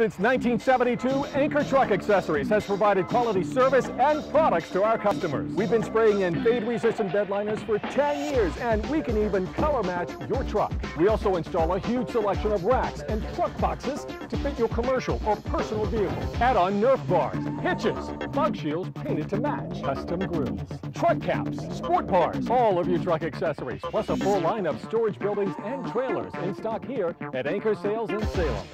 Since 1972, Anchor Truck Accessories has provided quality service and products to our customers. We've been spraying in fade-resistant bedliners for 10 years, and we can even color match your truck. We also install a huge selection of racks and truck boxes to fit your commercial or personal vehicle. Add on Nerf bars, hitches, bug shields painted to match, custom grills, truck caps, sport bars, all of your truck accessories, plus a full line of storage buildings and trailers in stock here at Anchor Sales in Salem.